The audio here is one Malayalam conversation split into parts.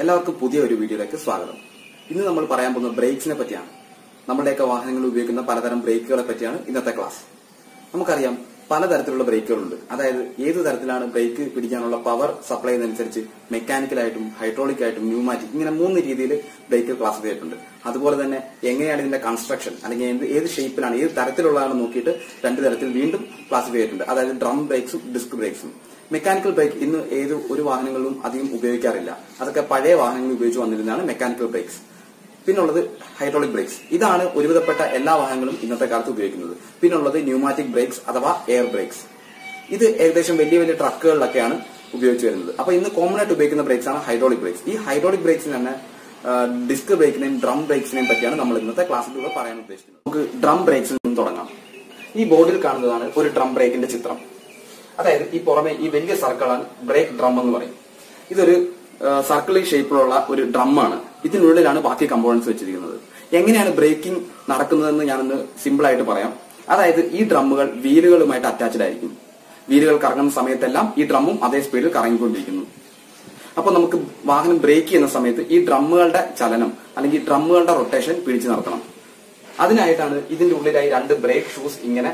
എല്ലാവർക്കും പുതിയ ഒരു വീഡിയോയിലേക്ക് സ്വാഗതം. ഇന്ന് നമ്മൾ പറയാൻ പോകുന്ന ബ്രേക്സിനെ പറ്റിയാണ്. നമ്മുടെയൊക്കെ വാഹനങ്ങളിൽ ഉപയോഗിക്കുന്ന പലതരം ബ്രേക്കുകളെ പറ്റിയാണ് ഇന്നത്തെ ക്ലാസ്. നമുക്കറിയാം പലതരത്തിലുള്ള ബ്രേക്കുകളുണ്ട്. അതായത് ഏത് തരത്തിലാണ് ബ്രേക്ക് പിടിക്കാനുള്ള പവർ സപ്ലൈ ചെയ്യുന്നതനുസരിച്ച് മെക്കാനിക്കലായിട്ടും ഹൈഡ്രോളിക് ആയിട്ടും ന്യൂമാറ്റിക് ഇങ്ങനെ മൂന്ന് രീതിയിൽ ബ്രേക്ക് ക്ലാസ് ചെയ്തിട്ടുണ്ട്. അതുപോലെ തന്നെ എങ്ങനെയാണ് ഇതിന്റെ കൺസ്ട്രക്ഷൻ അല്ലെങ്കിൽ എന്ത് ഏത് ഷേപ്പിലാണ് ഏത് തരത്തിലുള്ളതാണ് നോക്കിയിട്ട് രണ്ട് തരത്തിൽ വീണ്ടും ക്ലാസിഫൈ ചെയ്തിട്ടുണ്ട്. അതായത് ഡ്രം ബ്രേക്സും ഡിസ്ക് ബ്രേക്സും. മെക്കാനിക്കൽ ബ്രേക്ക് ഇന്ന് ഏത് ഒരു വാഹനങ്ങളിലും അധികം ഉപയോഗിക്കാറില്ല. അതൊക്കെ പഴയ വാഹനങ്ങളിൽ ഉപയോഗിച്ച് വന്നിരുന്നതാണ് മെക്കാനിക്കൽ ബ്രേക്സ്. പിന്നുള്ളത് ഹൈഡ്രോളിക് ബ്രേക്സ് ഇതാണ് ഒരുവിധപ്പെട്ട എല്ലാ വാഹനങ്ങളും ഇന്നത്തെ കാലത്ത് ഉപയോഗിക്കുന്നത്. പിന്നുള്ളത് ന്യൂമാറ്റിക് ബ്രേക്സ് അഥവാ എയർ ബ്രേക്സ് ഇത് ഏകദേശം വലിയ വലിയ ട്രക്കുകളിലൊക്കെയാണ് ഉപയോഗിച്ച് വരുന്നത്. അപ്പൊ ഇന്ന് കോമൺ ആയിട്ട് ഉപയോഗിക്കുന്ന ബ്രേക്സ് ആണ് ഹൈഡ്രോളിക് ബ്രേക്സ് ഈ ഹൈഡ്രോളിക് ബ്രേക്സിന് തന്നെ ഡിസ്ക് ബ്രേക്കിനെയും ഡ്രം ബ്രേക്സിനെയും പറ്റിയാണ് നമ്മൾ ഇന്നത്തെ ക്ലാസ്സിലൂടെ പറയാൻ ഉദ്ദേശിക്കുന്നത്. നമുക്ക് ഡ്രം ബ്രേക്സിൽ നിന്ന് തുടങ്ങാം. ഈ ബോർഡിൽ കാണുന്നതാണ് ഒരു ഡ്രം ബ്രേക്കിന്റെ ചിത്രം. അതായത് ഈ പുറമെ ഈ വലിയ സർക്കിളാണ് ബ്രേക്ക് ഡ്രം എന്ന് പറയും. ഇതൊരു സർക്കിളി ഷേപ്പിലുള്ള ഒരു ഡ്രമ്മാണ് ഇതിനുള്ളിലാണ് ബാക്കി കമ്പോണൻസ് വെച്ചിരിക്കുന്നത്. എങ്ങനെയാണ് ബ്രേക്കിംഗ് നടക്കുന്നതെന്ന് ഞാനൊന്ന് സിമ്പിൾ ആയിട്ട് പറയാം. അതായത് ഈ ഡ്രമ്മുകൾ വീലുകളുമായിട്ട് അറ്റാച്ച്ഡ് ആയിരിക്കും. വീലുകൾ കറങ്ങുന്ന സമയത്തെല്ലാം ഈ ഡ്രമ്മും അതേ സ്പീഡിൽ കറങ്ങിക്കൊണ്ടിരിക്കുന്നു. അപ്പൊ നമുക്ക് വാഹനം ബ്രേക്ക് ചെയ്യുന്ന സമയത്ത് ഈ ഡ്രമ്മുകളുടെ ചലനം അല്ലെങ്കിൽ ഡ്രമ്മുകളുടെ റൊട്ടേഷൻ പിടിച്ചു നടത്തണം. അതിനായിട്ടാണ് ഇതിന്റെ ഉള്ളിലായി രണ്ട് ബ്രേക്ക് ഷൂസ് ഇങ്ങനെ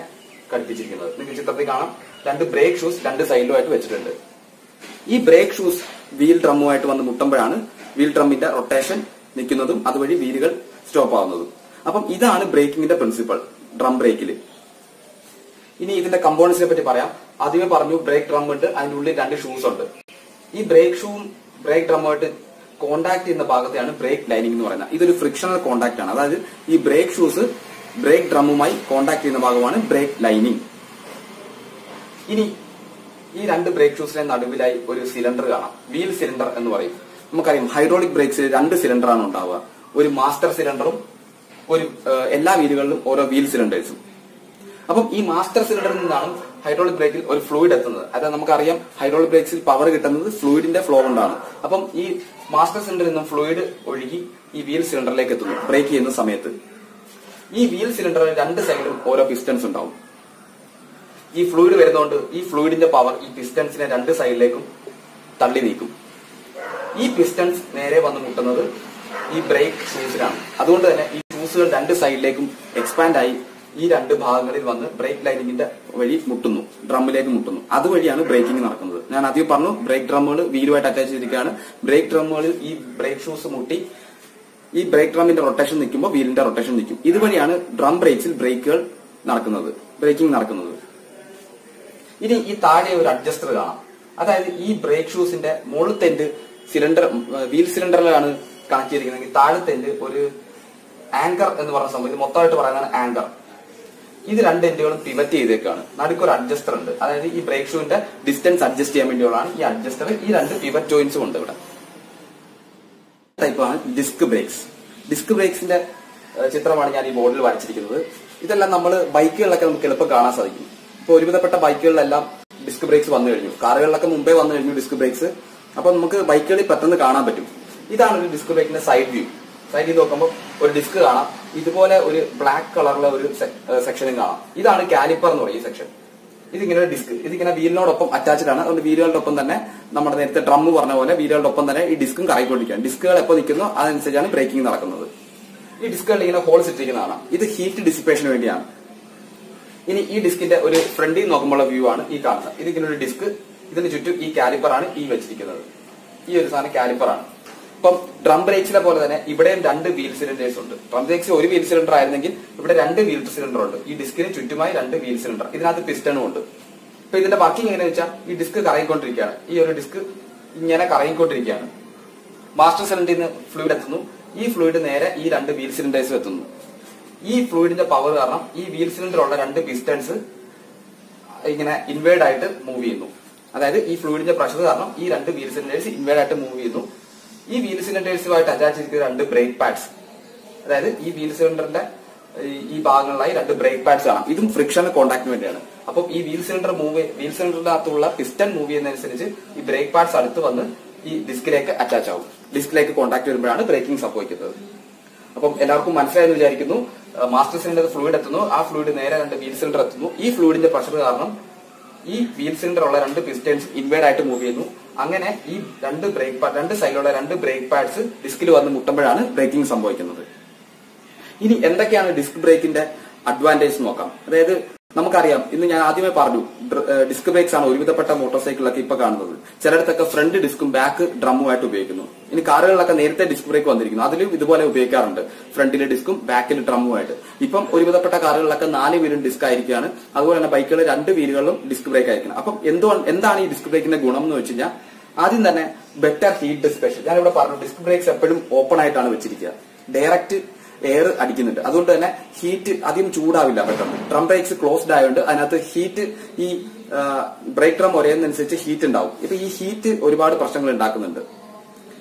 ഘടിപ്പിച്ചിരിക്കുന്നത്. നിങ്ങൾക്ക് ചിത്രത്തിൽ കാണാം. രണ്ട് ബ്രേക്ക് ഷൂസ് രണ്ട് സൈഡിലുമായിട്ട് വെച്ചിട്ടുണ്ട്. ഈ ബ്രേക്ക് ഷൂസ് വീൽ ഡ്രമ്മുമായിട്ട് വന്ന് മുട്ടുമ്പോഴാണ് വീൽ ഡ്രമ്മിന്റെ റൊട്ടേഷൻ നിൽക്കുന്നതും അതുവഴി വീലുകൾ സ്റ്റോപ്പ് ആവുന്നതും. അപ്പം ഇതാണ് ബ്രേക്കിംഗിന്റെ പ്രിൻസിപ്പൾ ഡ്രം ബ്രേക്കിൽ ഇനി ഇതിന്റെ കമ്പോണൻസിനെ പറ്റി പറയാം. ആദ്യമേ പറഞ്ഞു ബ്രേക്ക് ഡ്രം ഉണ്ട് അതിന്റെ ഉള്ളിൽ രണ്ട് ഷൂസ് ഉണ്ട്. ഈ ബ്രേക്ക് ഷൂവും ബ്രേക്ക് ഡ്രമ്മുമായിട്ട് കോണ്ടാക്ട് ചെയ്യുന്ന ഭാഗത്തെയാണ് ബ്രേക്ക് ലൈനിങ് എന്ന് പറയുന്നത്. ഇതൊരു ഫ്രിക്ഷണൽ കോണ്ടാക്ട് ആണ്. അതായത് ഈ ബ്രേക്ക് ഷൂസ് ബ്രേക്ക് ഡ്രമ്മുമായി കോണ്ടാക്ട് ചെയ്യുന്ന ഭാഗമാണ് ബ്രേക്ക് ലൈനിങ്. ഇനി ഈ രണ്ട് ബ്രേക്ക് ഷൂസിന്റെ നടുവിലായി ഒരു സിലിണ്ടർ കാണാം. വീൽ സിലിണ്ടർ എന്ന് പറയും. നമുക്കറിയാം ഹൈഡ്രോളിക് ബ്രേക്സിൽ രണ്ട് സിലിണ്ടറാണ് ഉണ്ടാവുക. ഒരു മാസ്റ്റർ സിലിണ്ടറും ഒരു എല്ലാ വീലുകളിലും ഓരോ വീൽ സിലിണ്ടേഴ്സും അപ്പം ഈ മാസ്റ്റർ സിലിണ്ടറിൽ നിന്നാണ് ഹൈഡ്രോളിക് ബ്രേക്കിൽ ഒരു ഫ്ലൂയിഡ് എത്തുന്നത്. അതായത് നമുക്കറിയാം ഹൈഡ്രോളിക് ബ്രേക്സിൽ പവർ കിട്ടുന്നത് ഫ്ലൂയിഡിന്റെ ഫ്ലോ കൊണ്ടാണ്. അപ്പം ഈ മാസ്റ്റർ സിലിണ്ടറിൽ നിന്നും ഫ്ലൂയിഡ് ഒഴുകി ഈ വീൽ സിലിണ്ടറിലേക്ക് എത്തുന്നു ബ്രേക്ക് ചെയ്യുന്ന സമയത്ത്. ഈ വീൽ സിലിണ്ടറിൽ രണ്ട് സൈഡിലും ഓരോ പിസ്റ്റൻസ് ഉണ്ടാവും. ഈ ഫ്ലൂയിഡ് വരുന്നതുകൊണ്ട് ഈ ഫ്ലൂയിഡിന്റെ പവർ ഈ പിസ്റ്റൻസിനെ രണ്ട് സൈഡിലേക്കും തള്ളി നീക്കും. ഈ പിസ്റ്റൻസ് നേരെ വന്ന് മുട്ടുന്നത് ഈ ബ്രേക്ക് ഷൂസിലാണ് അതുകൊണ്ട് തന്നെ ഈ ഷൂസുകൾ രണ്ട് സൈഡിലേക്കും എക്സ്പാൻഡ് ആയി ഈ രണ്ട് ഭാഗങ്ങളിൽ വന്ന് ബ്രേക്ക് ലൈനിങ്ങിന്റെ വഴി മുട്ടുന്നു ഡ്രമ്മിലേക്ക് മുട്ടുന്നു. അതുവഴിയാണ് ബ്രേക്കിംഗ് നടക്കുന്നത്. ഞാൻ ആദ്യം പറഞ്ഞു ബ്രേക്ക് ഡ്രമ്മുകൾ വീലുമായിട്ട് അറ്റാച്ച് ചെയ്തിരിക്കുകയാണ്. ബ്രേക്ക് ഡ്രമ്മുകളിൽ ഈ ബ്രേക്ക് ഷൂസ് മുട്ടി ഈ ബ്രേക്ക് ഡ്രമ്മിന്റെ റൊട്ടേഷൻ നിൽക്കുമ്പോൾ വീലിന്റെ റൊട്ടേഷൻ നിൽക്കും. ഇതുവഴിയാണ് ഡ്രം ബ്രേക്സിൽ ബ്രേക്കുകൾ നടക്കുന്നത് ബ്രേക്കിംഗ് നടക്കുന്നത്. ഇനി ഈ താഴെ ഒരു അഡ്ജസ്റ്റർ കാണാം. അതായത് ഈ ബ്രേക്ക് ഷൂസിന്റെ മുകളിലത്തെ സിലിണ്ടർ വീൽ സിലിണ്ടറിലാണ് കണക്ട് ചെയ്തിരിക്കുന്നത് താഴത്തെ ഒരു ആങ്കർ എന്ന് പറഞ്ഞ സംഭവം. ഇത് മൊത്തമായിട്ട് പറയുന്നതാണ് ആങ്കർ ഇത് രണ്ട് എൻഡുകളും പിവറ്റ് ചെയ്തേക്കാണ്. നടുക്ക് ഒരു അഡ്ജസ്റ്റർ ഉണ്ട്. അതായത് ഈ ബ്രേക്ക് ഷൂവിന്റെ ഡിസ്റ്റൻസ് അഡ്ജസ്റ്റ് ചെയ്യാൻ വേണ്ടിയുള്ളതാണ് ഈ അഡ്ജസ്റ്റർ ഈ രണ്ട് പിവറ്റ് ജോയിന്റ്സും ഉണ്ട് ഇവിടെ. ടൈപ്പാണ് ഡിസ്ക് ബ്രേക്സ് ഡിസ്ക് ബ്രേക്സിന്റെ ചിത്രമാണ് ഞാൻ ഈ ബോർഡിൽ വരച്ചിരിക്കുന്നത്. ഇതെല്ലാം നമ്മൾ ബൈക്കുകളിലൊക്കെ നമുക്ക് എളുപ്പം കാണാൻ സാധിക്കും. ഇപ്പൊ ഒരുവിധപ്പെട്ട ബൈക്കുകളിലെല്ലാം ഡിസ്ക് ബ്രേക്സ് വന്നു കഴിഞ്ഞു. കാറുകളിലൊക്കെ മുമ്പേ വന്നു കഴിഞ്ഞു ഡിസ്ക് ബ്രേക്സ് അപ്പൊ നമുക്ക് ബൈക്കുകളിൽ പെട്ടെന്ന് കാണാൻ പറ്റും. ഇതാണ് ഒരു ഡിസ്ക് ബ്രേക്കിന്റെ സൈഡ് വ്യൂ സൈഡ് വ്യൂ നോക്കുമ്പോൾ ഒരു ഡിസ്ക് കാണാം. ഇതുപോലെ ഒരു ബ്ലാക്ക് കളറിലെ ഒരു സെക്ഷനും കാണാം. ഇതാണ് കാലിപ്പർ എന്ന് പറയും ഈ സെക്ഷൻ ഇതിങ്ങനെ ഒരു ഡിസ്ക് ഇതിങ്ങനെ വീലിനോടൊപ്പം അറ്റാച്ച്ഡ് ആണ്. അതുകൊണ്ട് വീലുകളുടെ ഒപ്പം തന്നെ നമ്മുടെ നേരത്തെ ഡ്രം പറഞ്ഞ പോലെ വീലുകളുടെ ഒപ്പം തന്നെ ഈ ഡിസ്കും കറങ്ങിക്കൊണ്ടിരിക്കുകയാണ്. ഡിസ്കുകൾ എപ്പോൾ നിൽക്കുന്നു അതനുസരിച്ചാണ് ബ്രേക്കിംഗ് നടക്കുന്നത്. ഈ ഡിസ്കുകളിൽ ഇങ്ങനെ ഹോൾസ് ഇട്ടിരിക്കുന്നതാണ്. ഇത് ഹീറ്റ് ഡിസിപ്പേഷന് വേണ്ടിയാണ്. ഇനി ഈ ഡിസ്കിന്റെ ഒരു ഫ്രണ്ടിൽ നോക്കുമ്പോൾ വ്യൂ ആണ് ഈ കാണുന്നത്. ഇതിങ്ങനെ ഒരു ഡിസ്ക് ഇതിന് ചുറ്റും ഈ കാലിപ്പർ ആണ് ഈ വെച്ചിരിക്കുന്നത്. ഈ ഒരു സാധനം കാലിപ്പർ ആണ്. ഇപ്പം ഡ്രം ബ്രേക്സിലെ പോലെ തന്നെ ഇവിടെയും രണ്ട് വീൽ സിലിണ്ടേഴ്സ് ഉണ്ട്. ഡ്രം ബ്രേക്സ് ഒരു വീൽ സിലിണ്ടർ ആയിരുന്നെങ്കിൽ ഇവിടെ രണ്ട് വീൽ സിലിണ്ടർ ഉണ്ട്. ഈ ഡിസ്കിന് ചുറ്റുമായി രണ്ട് വീൽ സിലിണ്ടർ ഇതിനകത്ത് പിസ്റ്റണും ഉണ്ട്. ഇപ്പൊ ഇതിന്റെ വർക്കിംഗ് എങ്ങനെയാണെന്ന് വെച്ചാൽ ഈ ഡിസ്ക് കറങ്ങിക്കൊണ്ടിരിക്കുകയാണ്. ഈ ഒരു ഡിസ്ക് ഇങ്ങനെ കറങ്ങിക്കൊണ്ടിരിക്കുകയാണ്. മാസ്റ്റർ സിലിണ്ടറിൽ നിന്ന് ഫ്ലൂയിഡ് എത്തുന്നു. ഈ ഫ്ലൂയിഡ് നേരെ ഈ രണ്ട് വീൽ സിലിണ്ടേഴ്സ് എത്തുന്നു. ഈ ഫ്ലൂയിഡിന്റെ പവർ കാരണം ഈ വീൽ ഉള്ള രണ്ട് പിസ്റ്റൺസ് ഇങ്ങനെ ഇൻവേർഡ് ആയിട്ട് മൂവ് ചെയ്യുന്നു. അതായത് ഈ ഫ്ലൂയിഡിന്റെ പ്രഷർ കാരണം ഈ രണ്ട് വീൽ സിലിണ്ടേഴ്സ് ഇൻവേർഡ് ആയിട്ട് മൂവ് ചെയ്യുന്നു. ഈ വീൽ സിലിണ്ടേഴ്സുമായിട്ട് അറ്റാച്ച് ചെയ്തിരിക്കുന്ന രണ്ട് ബ്രേക്ക് പാഡ്സ് അതായത് ഈ വീൽ സിലിണ്ടറിന്റെ ഈ- ഭാഗങ്ങളിലായി രണ്ട് ബ്രേക്ക് പാഡ്സ് കാണാം. ഇതും ഫ്രിക്ഷൻ കോണ്ടാക്ടിന് വേണ്ടിയാണ്. അപ്പം ഈ വീൽ സിലിണ്ടർ മൂവ് വീൽ സിലിണ്ടറിന്റെ അകത്തുള്ള പിസ്റ്റൺ മൂവ് ചെയ്യുന്നതനുസരിച്ച് ഈ ബ്രേക്ക് പാഡ്സ് അടുത്ത് വന്ന് ഈ ഡിസ്കിലേക്ക് അറ്റാച്ച് ആവും. ഡിസ്കിലേക്ക് കോണ്ടാക്ട് വരുമ്പോഴാണ് ബ്രേക്കിംഗ് സംഭവിക്കുന്നത്. അപ്പം എല്ലാവർക്കും മനസ്സിലായെന്ന് വിചാരിക്കുന്നു. മാസ്റ്റർ സിലിണ്ടർ ഫ്ലൂയിഡ് എത്തുന്നു. ആ ഫ്ലൂയിഡ് നേരെ രണ്ട് വീൽ സിലിണ്ടർ എത്തുന്നു. ഈ ഫ്ലൂയിഡിന്റെ പ്രഷർ കാരണം ഈ വീൽ സിലിണ്ടർ ഉള്ള രണ്ട് പിസ്റ്റൻസ് ഇൻവേർഡ് ആയിട്ട് മൂവ് ചെയ്യുന്നു. അങ്ങനെ ഈ രണ്ട് ബ്രേക്ക് പാഡ് രണ്ട് സൈഡിലുള്ള രണ്ട് ബ്രേക്ക് പാഡ്സ് ഡിസ്കിൽ വന്ന് മുട്ടുമ്പോഴാണ് ബ്രേക്കിംഗ് സംഭവിക്കുന്നത്. ഇനി എന്തൊക്കെയാണ് ഡിസ്ക് ബ്രേക്കിന്റെ അഡ്വാന്റേജ് നോക്കാം. അതായത് നമുക്കറിയാം ഇന്ന് ഞാൻ ആദ്യമേ പറഞ്ഞു ഡിസ്ക് ബ്രേക്സ് ആണ് ഒരുവിധപ്പെട്ട മോട്ടോർ സൈക്കിളൊക്കെ ഇപ്പൊ കാണുന്നത്. ചിലയിടത്തൊക്കെ ഫ്രണ്ട് ഡിസ്കും ബാക്ക് ഡ്രമ്മുമായിട്ട് ഉപയോഗിക്കുന്നു. ഇനി കാറുകളിലൊക്കെ നേരത്തെ ഡിസ്ക് ബ്രേക്ക് വന്നിരിക്കുന്നു. അതിലും ഇതുപോലെ ഉപയോഗിക്കാറുണ്ട്. ഫ്രണ്ടിലെ ഡിസ്കും ബാക്കിൽ ഡ്രമ്മുമായിട്ട്. ഇപ്പം ഒരുവിധപ്പെട്ട കാറുകളിലൊക്കെ നാല് വീലും ഡിസ്ക് ആയിരിക്കുകയാണ് അതുപോലെ തന്നെ ബൈക്കുകളിൽ രണ്ട് വീലുകളിലും ഡിസ്ക് ബ്രേക്ക് ആയിരിക്കണം. അപ്പം എന്തോ എന്താണ് ഈ ഡിസ്ക് ബ്രേക്കിന്റെ ഗുണം എന്ന് വെച്ച് ആദ്യം തന്നെ ബെറ്റർ ഹീറ്റ് ഡിസ്പേഷൻ ഞാനിവിടെ പറഞ്ഞു ഡിസ്ക് ബ്രേക്സ് എപ്പോഴും ഓപ്പൺ ആയിട്ടാണ് വെച്ചിരിക്കുക. ഡയറക്റ്റ് എയർ അടിക്കുന്നുണ്ട്. അതുകൊണ്ട് തന്നെ ഹീറ്റ് അധികം ചൂടാവില്ല പെട്ടെന്ന്. ട്രം ബ്രേക്സ് ക്ലോസ്ഡ് ആയതുകൊണ്ട് അതിനകത്ത് ഹീറ്റ് ഈ ബ്രേക്ക് ഡ്രം ഒരേന്നനുസരിച്ച് ഹീറ്റ് ഉണ്ടാവും. ഇപ്പൊ ഈ ഹീറ്റ് ഒരുപാട് പ്രശ്നങ്ങൾ ഉണ്ടാക്കുന്നുണ്ട്.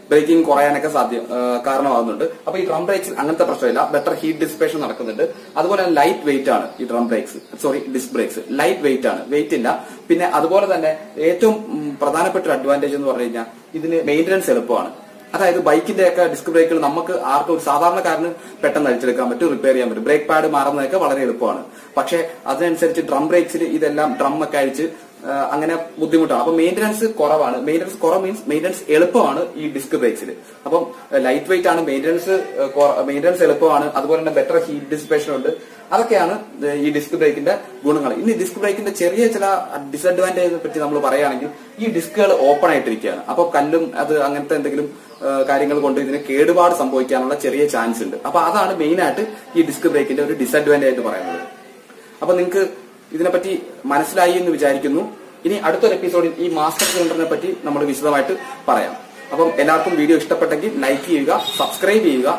ബ്രേക്കിംഗ് കുറയാനൊക്കെ സാധ്യം കാരണമാകുന്നുണ്ട്. അപ്പൊ ഈ ഡ്രം ബ്രേക്സിൽ അങ്ങനത്തെ പ്രശ്നമില്ല. ബെറ്റർ ഹീറ്റ് ഡിസ്പേഷൻ നടക്കുന്നുണ്ട്. അതുപോലെ തന്നെ ലൈറ്റ് വെയിറ്റ് ആണ് ഈ drum brakes sorry disc brakes light weight ആണ്. വെയിറ്റ് ഇല്ല. പിന്നെ അതുപോലെ തന്നെ ഏറ്റവും പ്രധാനപ്പെട്ട ഒരു അഡ്വാന്റേജ് എന്ന് പറഞ്ഞു കഴിഞ്ഞാൽ ഇതിന് മെയിന്റനൻസ് എളുപ്പമാണ്. അതായത് ബൈക്കിന്റെ ഒക്കെ ഡിസ്ക് ബ്രേക്കുകൾ നമുക്ക് ആർക്കും ഒരു സാധാരണക്കാരന് പെട്ടെന്ന് അഴിച്ചെടുക്കാൻ പറ്റും റിപ്പയർ ചെയ്യാൻ പറ്റും. ബ്രേക്ക് പാഡ് മാറുന്നതൊക്കെ വളരെ എളുപ്പമാണ്. പക്ഷേ അതിനനുസരിച്ച് ഡ്രം ബ്രേക്സിൽ ഇതെല്ലാം ഡ്രം ഒക്കെ അഴിച്ച് അങ്ങനെ ബുദ്ധിമുട്ടാണ്. അപ്പൊ മെയിന്റനൻസ് കുറവാണ്. മെയിന്റനൻസ് കുറവ് മീൻസ് മെയിന്റനൻസ് എളുപ്പമാണ് ഈ ഡിസ്ക് ബ്രേക്സിൽ അപ്പം ലൈറ്റ് വെയിറ്റ് ആണ് മെയിന്റനൻസ് മെയിന്റനൻസ് എളുപ്പമാണ്. അതുപോലെ തന്നെ ബെറ്റർ ഹീറ്റ് ഡിസിപ്പേഷൻ ഉണ്ട്. അതൊക്കെയാണ് ഈ ഡിസ്ക് ബ്രേക്കിന്റെ ഗുണങ്ങൾ. ഇനി ഡിസ്ക് ബ്രേക്കിന്റെ ചെറിയ ചില ഡിസഡ്വാന്റേജിനെ പറ്റി നമ്മൾ പറയുകയാണെങ്കിൽ ഈ ഡിസ്കുകൾ ഓപ്പൺ ആയിട്ടിരിക്കുകയാണ്. അപ്പൊ കല്ലും അത് അങ്ങനത്തെ എന്തെങ്കിലും കാര്യങ്ങൾ കൊണ്ട് ഇതിന് കേടുപാട് സംഭവിക്കാനുള്ള ചെറിയ ചാൻസ് ഉണ്ട്. അപ്പൊ അതാണ് മെയിൻ ആയിട്ട് ഈ ഡിസ്ക് ബ്രേക്കിന്റെ ഒരു ഡിസഡ്വാന്റേജ് പറയുന്നത്. അപ്പൊ നിങ്ങൾക്ക് ഇതിനെപ്പറ്റി മനസ്സിലായി എന്ന് വിചാരിക്കുന്നു. ഇനി അടുത്തൊരു എപ്പിസോഡിൽ ഈ മാസ്റ്റർ സിലിണ്ടറിനെ പറ്റി നമ്മൾ വിശദമായിട്ട് പറയാം. അപ്പം എല്ലാവർക്കും വീഡിയോ ഇഷ്ടപ്പെട്ടെങ്കിൽ ലൈക്ക് ചെയ്യുക സബ്സ്ക്രൈബ് ചെയ്യുക.